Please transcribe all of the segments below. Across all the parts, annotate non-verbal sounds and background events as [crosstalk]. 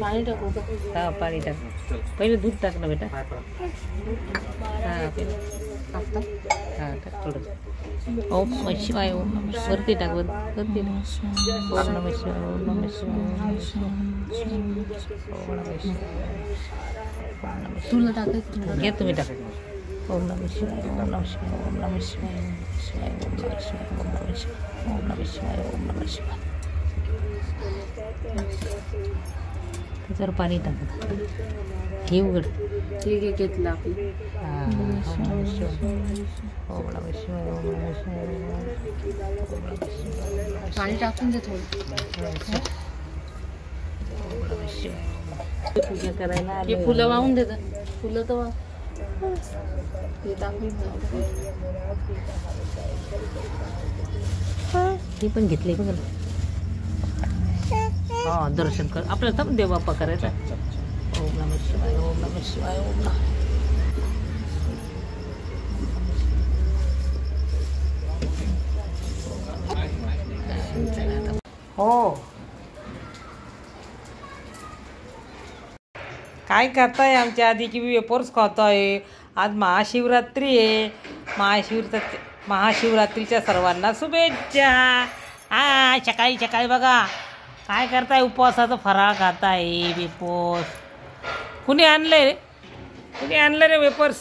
पाणी टाकू का हा पाणी टाक पहिले दूध टाक ना बेटा हा पहिले आता हा टाक थोडं ओम नमः शिवाय ओम नमः शिवाय. वरती टाक वर वरती टाक ओम नमः शिवाय ओम नमः शिवाय ओम नमः शिवाय ओम नमः शिवाय तुला टाकायचं घ्या तुम्ही टाका ओम नमः शिवाय ओम नमः शिवाय ओम नमः शिवाय ओम नमः शिवाय ओम नमः शिवाय ओम नमः शिवाय ओम नमः शिवाय ओम नमः शिवाय त्याच्यावर पाणी टाकत. हे उघड. ठीक आहे घेतलं पाणी टाकून दे थोडं. हे फुलं वाहून देत फुलं तर हे टाकून हे पण घेतले बघा हा दर्शन कर. आपल्याला तर देव बाप्पा करायचा. ओम नमः शिवाय ओम नमः शिवाय ओम नमः हो. काय करताय आमच्या आधी की वेपर्स खाताय? आज महाशिवरात्री आहे. महाशिवरात्री महाशिवरात्रीच्या सर्वांना शुभेच्छा. हा सकाळी सकाळी बघा. काय करताय? उपवासाचं फराळ खाताय वेपर्स. कुणी आणले रे? कुणी आणलं रे वेपर्स?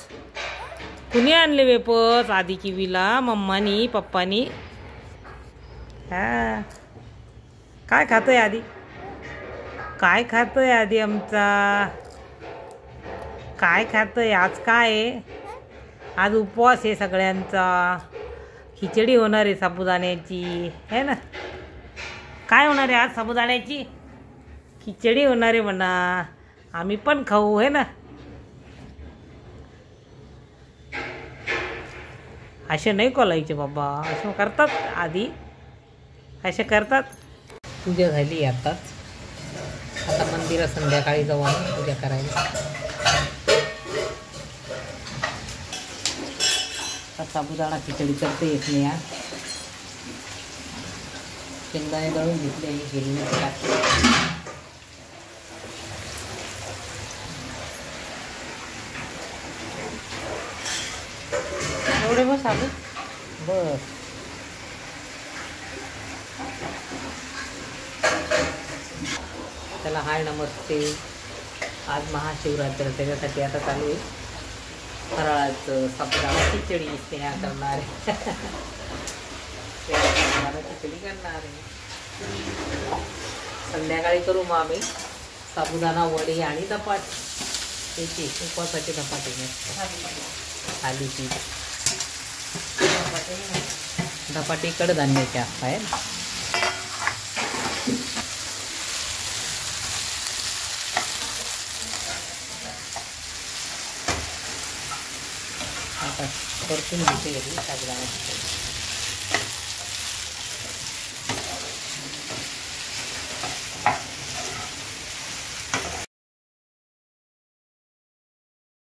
कुणी आणले वेपर्स? आधी किवीला मम्मानी पप्पानी. हा. काय खातोय आधी? काय खातोय आधी आमचा? काय खातोय? आज काय? आहे आज उपवास आहे सगळ्यांचा. खिचडी होणार आहे साबुदाण्याची. है ना? काय होणार आहे आज साबुदाण्याची? खिचडी होणार आहे म्हणा. आम्ही पण खाऊ आहे ना? असे नाही कोलायचे बाबा. असं करतात आधी. असे करतात. पूजा झाली आताच. आता मंदिरात संध्याकाळी जाऊ आम्ही पूजा करायला. आता साबुदाणा खिचडी करते येत नाही या शेंगदाणे दळून घेतले आणि हिरवी टाकली. एवढे बस साबू बस. त्याला हाय नमस्ते. आज महाशिवरात्र त्याच्यासाठी आता चालू आहे. फराळाचं साबुदाणा खिचडी स्नेहा करणार. [laughs] खिचडी करणार आहे. संध्याकाळी करू मग आम्ही. साबुदाणा वडी आणि धपाट. त्याची उपवासाची धपाटे थालीची धपाटे कडधान्याच्या बाहेर. आता परतून घेते घरी साबुदाणा